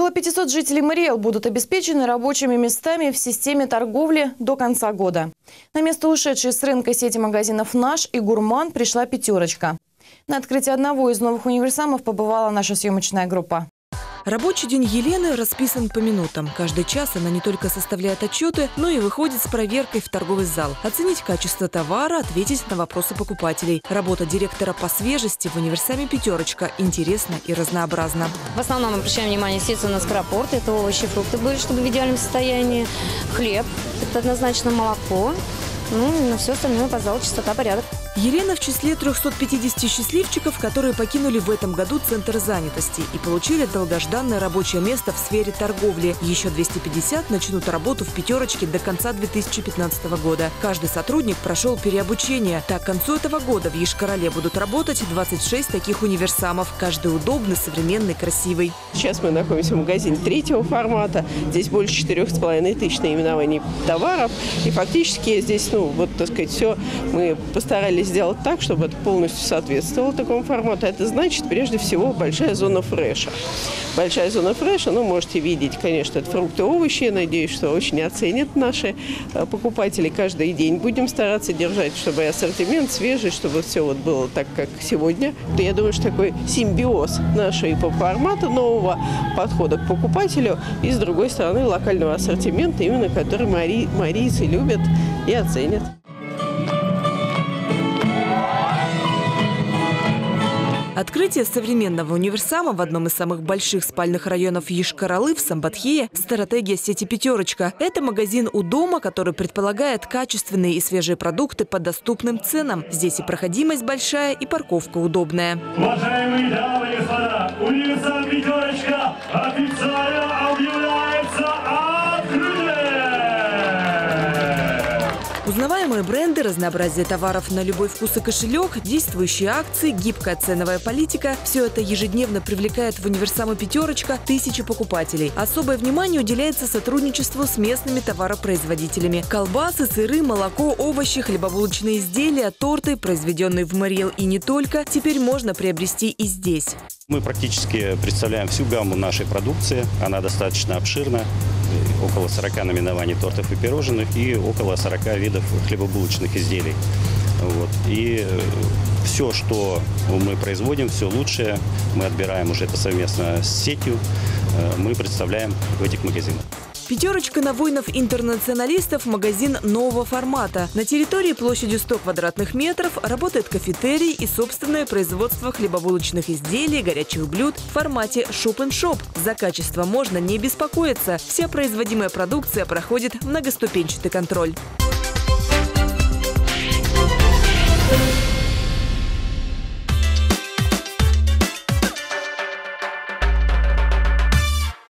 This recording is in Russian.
Около 500 жителей Мариэл будут обеспечены рабочими местами в системе торговли до конца года. На место ушедшей с рынка сети магазинов «Наш» и «Гурман» пришла «пятерочка». На открытии одного из новых универсамов побывала наша съемочная группа. Рабочий день Елены расписан по минутам. Каждый час она не только составляет отчеты, но и выходит с проверкой в торговый зал. Оценить качество товара, ответить на вопросы покупателей. Работа директора по свежести в универсаме «Пятерочка» интересна и разнообразна. В основном обращаем внимание, естественно, на скоропорт. Это овощи, фрукты были, чтобы в идеальном состоянии. Хлеб, это однозначно молоко. Ну, на все остальное, пожалуй, чистота, порядок. Елена в числе 350 счастливчиков, которые покинули в этом году Центр занятости и получили долгожданное рабочее место в сфере торговли. Еще 250 начнут работу в «пятерочке» до конца 2015 года. Каждый сотрудник прошел переобучение. Так, к концу этого года в Ешкарале будут работать 26 таких универсамов. Каждый удобный, современный, красивый. Сейчас мы находимся в магазине третьего формата. Здесь больше четырех с половиной тысяч наименований товаров. И фактически здесь, ну, вот, так сказать, все мы постарались хотели сделать так, чтобы это полностью соответствовало такому формату. Это значит, прежде всего, большая зона фреша. Большая зона фреша, ну, можете видеть, конечно, это фрукты, овощи. Я надеюсь, что очень оценят наши э, покупатели. Каждый день будем стараться держать, чтобы ассортимент свежий, чтобы все вот было так, как сегодня. Я думаю, что такой симбиоз нашего по формата нового подхода к покупателю и, с другой стороны, локального ассортимента, именно который мари, марийцы любят и оценят. Открытие современного универсама в одном из самых больших спальных районов Ешкаралы в Самбатхее – стратегия сети «Пятерочка». Это магазин у дома, который предполагает качественные и свежие продукты по доступным ценам. Здесь и проходимость большая, и парковка удобная. Уважаемые дамы и господа, универсам «Пятерочка» Узнаваемые бренды, разнообразие товаров на любой вкус и кошелек, действующие акции, гибкая ценовая политика – все это ежедневно привлекает в универсаму «Пятерочка» тысячи покупателей. Особое внимание уделяется сотрудничеству с местными товаропроизводителями. Колбасы, сыры, молоко, овощи, хлебобулочные изделия, торты, произведенные в Мариэл и не только, теперь можно приобрести и здесь. Мы практически представляем всю гамму нашей продукции. Она достаточно обширна. Около 40 наименований тортов и пирожных и около 40 видов хлебобулочных изделий. Вот. И э, все, что мы производим, все лучшее, мы отбираем уже это совместно с сетью, э, мы представляем в этих магазинах. Пятерочка на воинов-интернационалистов – магазин нового формата. На территории площадью 100 квадратных метров работает кафетерий и собственное производство хлебобулочных изделий, горячих блюд в формате шоп-н-шоп. За качество можно не беспокоиться. Вся производимая продукция проходит многоступенчатый контроль.